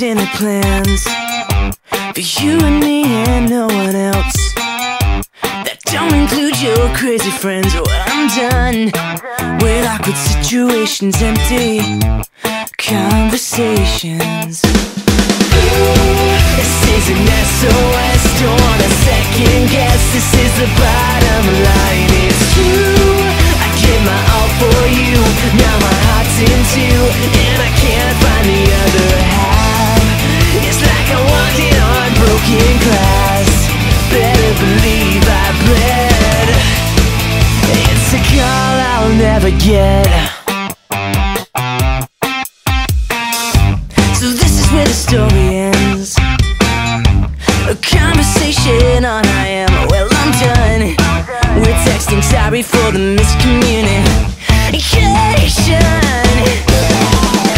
dinner plans for you and me and no one else. That don't include your crazy friends. Well, I'm done with awkward situations, empty conversations. This is an SOS, don't want a second guess. This is the bottom line. It's true. I give my all for you. Now my heart's in two, and I can't find the other I'll never get. So this is where the story ends. A conversation on I am. Well, I'm done. We're texting sorry for the miscommunication.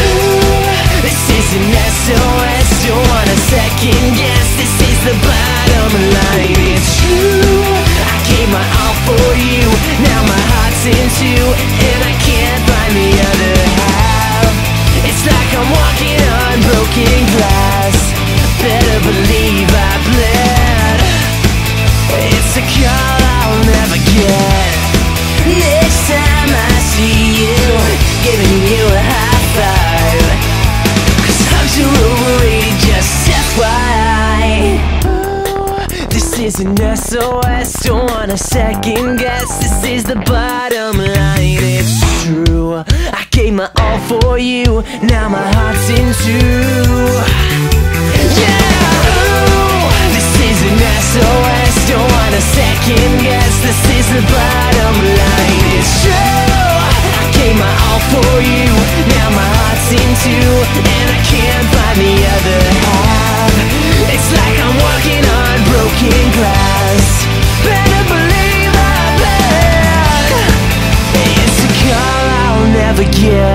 Ooh, This is an SOS. Don't want a second guess. This is the bottom line. Is an SOS, don't want a second guess. This is the bottom line, it's true. I gave my all for you, now my heart's in two. Believe